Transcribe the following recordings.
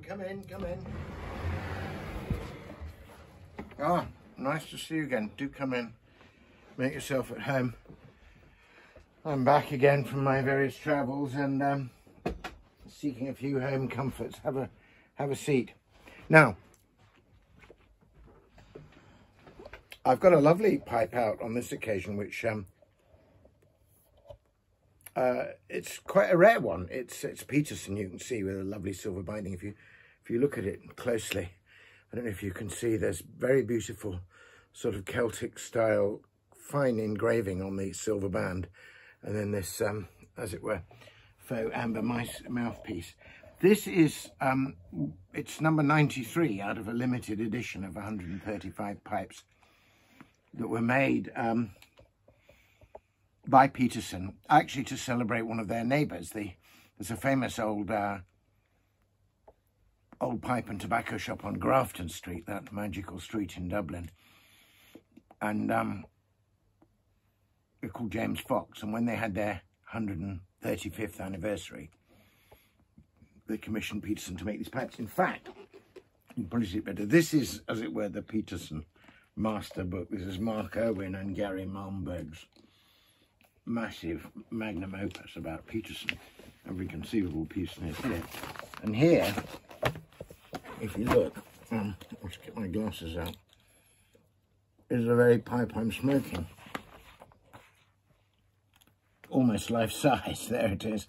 come in, come in. Ah, nice to see you again. Do come in. Make yourself at home. I'm back again from my various travels and um, seeking a few home comforts. Have a have a seat. Now, I've got a lovely pipe out on this occasion, which um, uh, it's quite a rare one. It's it's Peterson. You can see with a lovely silver binding. If you if you look at it closely, I don't know if you can see. There's very beautiful sort of Celtic style fine engraving on the silver band, and then this, um, as it were, faux amber mice mouthpiece. This is, um, it's number 93 out of a limited edition of 135 pipes that were made um, by Peterson, actually to celebrate one of their neighbours. The, there's a famous old uh, old pipe and tobacco shop on Grafton Street, that magical street in Dublin. And um, they're called James Fox. And when they had their 135th anniversary, they commissioned Peterson to make these pipes. In fact, you probably see it better. This is, as it were, the Peterson master book. This is Mark Irwin and Gary Malmberg's massive magnum opus about Peterson. Every conceivable piece in here. And here, if you look, um, let's get my glasses out, is the very pipe I'm smoking. Almost life size, there it is.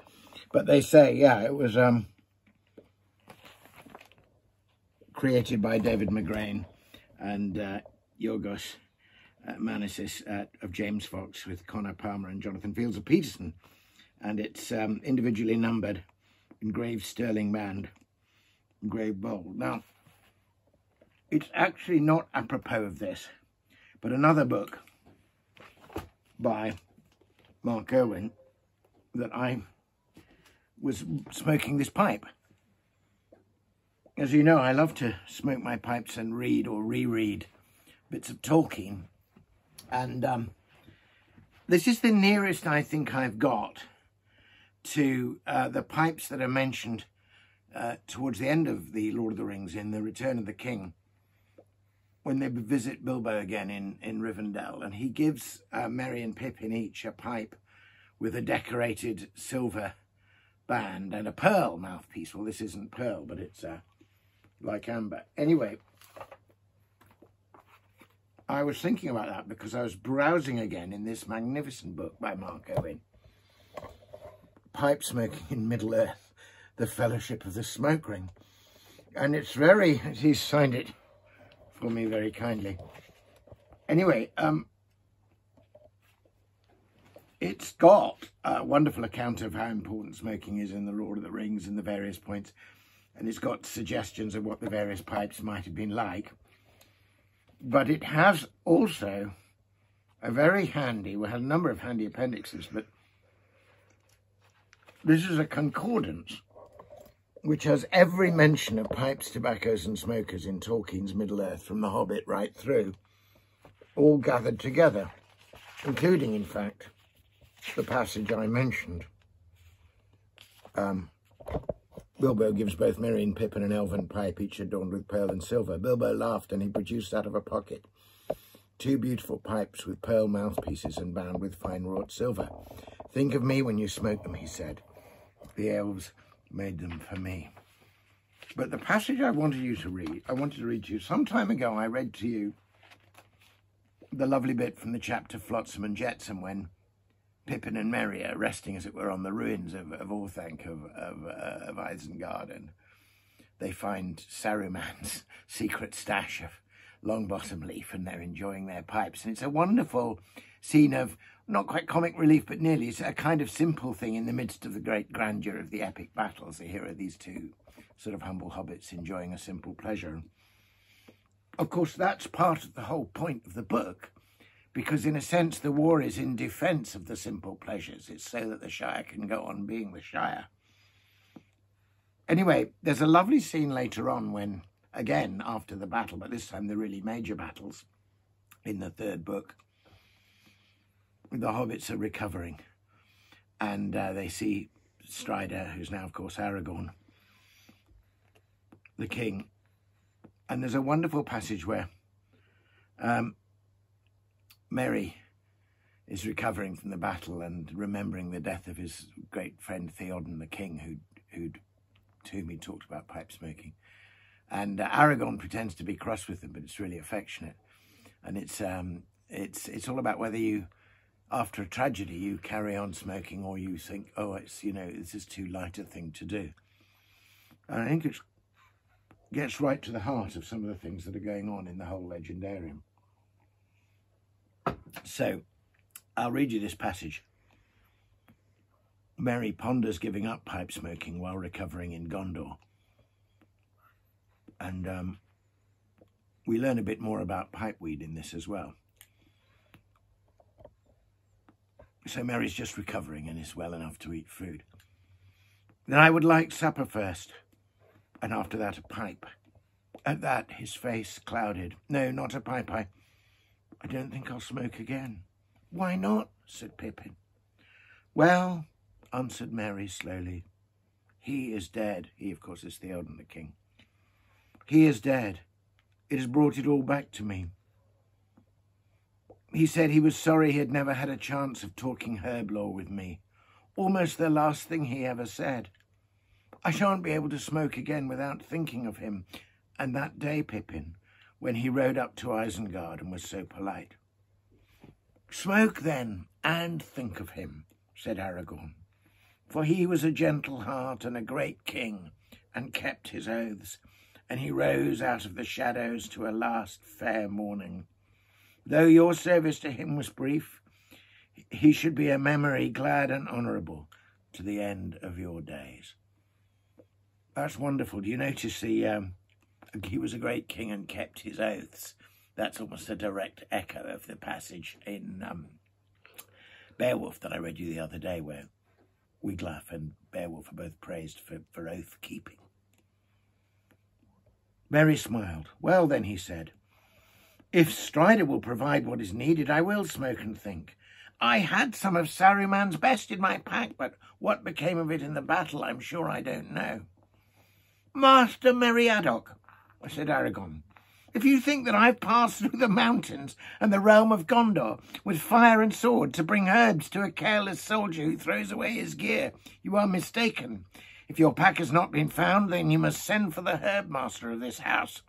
But they say, yeah, it was um, created by David McGrain and uh, Yorgos uh, uh, of James Fox with Connor Palmer and Jonathan Fields of Peterson. And it's um, individually numbered, engraved sterling band, engraved bold. Now, it's actually not apropos of this, but another book by Mark Irwin that I was smoking this pipe. As you know, I love to smoke my pipes and read or reread bits of Tolkien. And um, this is the nearest I think I've got to uh, the pipes that are mentioned uh, towards the end of the Lord of the Rings in The Return of the King when they visit Bilbo again in, in Rivendell. And he gives uh, Merry and Pippin each a pipe with a decorated silver band and a pearl mouthpiece. Well, this isn't pearl, but it's uh, like amber. Anyway, I was thinking about that because I was browsing again in this magnificent book by Mark Irwin, Pipe Smoking in Middle Earth, The Fellowship of the Smoke Ring. And it's very, he's signed it for me very kindly. Anyway, um, it's got a wonderful account of how important smoking is in the Lord of the Rings and the various points. And it's got suggestions of what the various pipes might have been like. But it has also a very handy, we have a number of handy appendixes, but this is a concordance which has every mention of pipes, tobaccos and smokers in Tolkien's Middle-earth from The Hobbit right through, all gathered together, including, in fact, the passage I mentioned. Um, Bilbo gives both Merry and Pippin an elven pipe, each adorned with pearl and silver. Bilbo laughed, and he produced out of a pocket two beautiful pipes with pearl mouthpieces and bound with fine wrought silver. Think of me when you smoke them, he said. The elves made them for me. But the passage I wanted you to read, I wanted to read to you, some time ago I read to you the lovely bit from the chapter Flotsam and Jetsam when Pippin and Merry are resting, as it were, on the ruins of, of Orthanc of, of, uh, of Isengard, and they find Saruman's secret stash of Longbottom Leaf, and they're enjoying their pipes. And it's a wonderful scene of not quite comic relief, but nearly. It's a kind of simple thing in the midst of the great grandeur of the epic battles. Here are these two sort of humble hobbits enjoying a simple pleasure. Of course, that's part of the whole point of the book because in a sense the war is in defence of the simple pleasures. It's so that the Shire can go on being the Shire. Anyway, there's a lovely scene later on when, again, after the battle, but this time the really major battles in the third book, the hobbits are recovering and uh, they see Strider, who's now, of course, Aragorn, the king. And there's a wonderful passage where um, Merry is recovering from the battle and remembering the death of his great friend Theoden the king, who who'd to whom he talked about pipe smoking. And uh, Aragorn pretends to be cross with him, but it's really affectionate. And it's um, it's it's all about whether you, after a tragedy, you carry on smoking or you think, oh, it's you know, this is too light a thing to do. And I think it gets right to the heart of some of the things that are going on in the whole legendarium. So I'll read you this passage. Merry ponders giving up pipe smoking while recovering in Gondor. And um, we learn a bit more about pipeweed in this as well. So Merry's just recovering and is well enough to eat food. Then I would like supper first, and after that a pipe. At that his face clouded. No, not a pipe. I, I don't think I'll smoke again. Why not? said Pippin. Well, answered Merry slowly, he is dead. He, of course, is Theoden the king. He is dead. It has brought it all back to me. He said he was sorry he had never had a chance of talking herb lore with me. Almost the last thing he ever said. I shan't be able to smoke again without thinking of him. And that day, Pippin, when he rode up to Isengard and was so polite. Smoke then, and think of him, said Aragorn. For he was a gentle heart and a great king, and kept his oaths, and he rose out of the shadows to a last fair morning. Though your service to him was brief, he should be a memory glad and honourable to the end of your days. That's wonderful. Do you notice the um, he was a great king and kept his oaths? That's almost a direct echo of the passage in um, Beowulf that I read you the other day, where Wiglaf and Beowulf are both praised for, for oath keeping. Merry smiled. Well, then, he said, if Strider will provide what is needed, I will smoke and think. I had some of Saruman's best in my pack, but what became of it in the battle, I'm sure I don't know. Master Meriadoc, said Aragorn, if you think that I've passed through the mountains and the realm of Gondor with fire and sword to bring herbs to a careless soldier who throws away his gear, you are mistaken. If your pack has not been found, then you must send for the herb master of this house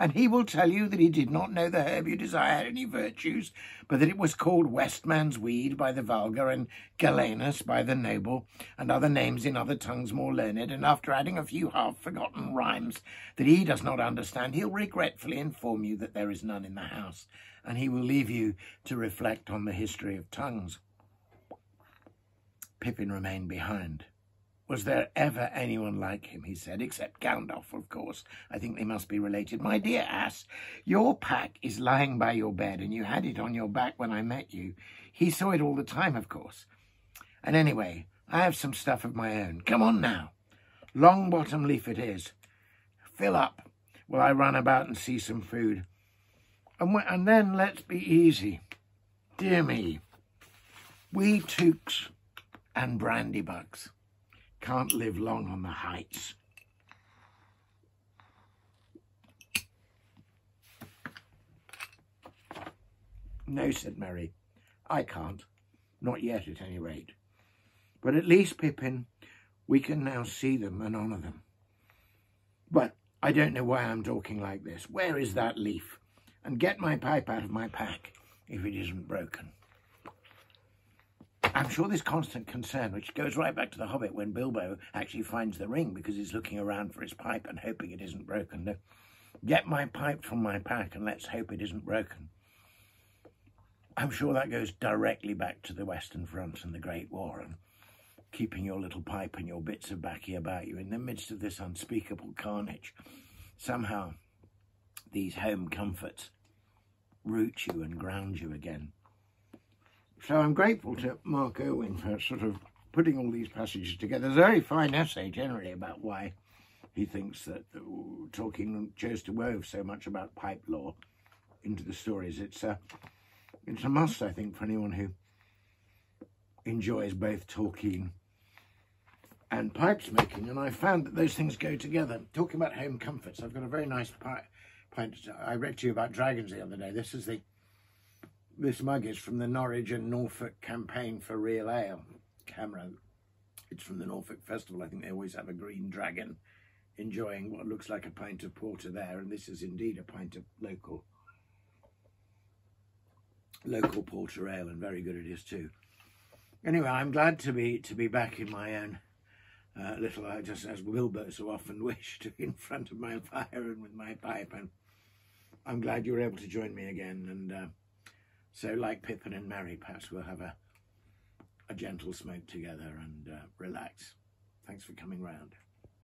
and he will tell you that he did not know the herb you desire had any virtues, but that it was called Westman's weed by the vulgar, and Galenas by the noble, and other names in other tongues more learned, and after adding a few half-forgotten rhymes that he does not understand, he'll regretfully inform you that there is none in the house, and he will leave you to reflect on the history of tongues. Pippin remained behind. Was there ever anyone like him, he said, except Gandalf, of course. I think they must be related. My dear ass, your pack is lying by your bed, and you had it on your back when I met you. He saw it all the time, of course. And anyway, I have some stuff of my own. Come on now. Longbottom leaf it is. Fill up while I run about and see some food. And, and then let's be easy. Dear me, we Tooks and Brandybucks can't live long on the heights. No, said Merry, I can't. Not yet, at any rate. But at least, Pippin, we can now see them and honour them. But I don't know why I'm talking like this. Where is that leaf? And get my pipe out of my pack, if it isn't broken. I'm sure this constant concern, which goes right back to The Hobbit when Bilbo actually finds the ring because he's looking around for his pipe and hoping it isn't broken. Get my pipe from my pack and let's hope it isn't broken. I'm sure that goes directly back to the Western Front and the Great War and keeping your little pipe and your bits of baccy about you in the midst of this unspeakable carnage. Somehow, these home comforts root you and ground you again. So I'm grateful to Mark Irwin for sort of putting all these passages together. There's a very fine essay generally about why he thinks that Tolkien chose to wove so much about pipe lore into the stories. It's a, it's a must, I think, for anyone who enjoys both Tolkien and and pipe smoking, and I found that those things go together. Talking about home comforts, I've got a very nice pint. I read to you about dragons the other day. This is the this mug is from the Norwich and Norfolk campaign for real ale. CAMRA. It's from the Norfolk Festival. I think they always have a green dragon enjoying what looks like a pint of porter there, and this is indeed a pint of local local porter ale, and very good it is too. Anyway, I'm glad to be to be back in my own uh, little, uh, just as Bilbo so often wished, in front of my fire and with my pipe, and I'm glad you were able to join me again. And uh, so, like Pippin and Merry, perhaps we'll have a a gentle smoke together and uh, relax. Thanks for coming round.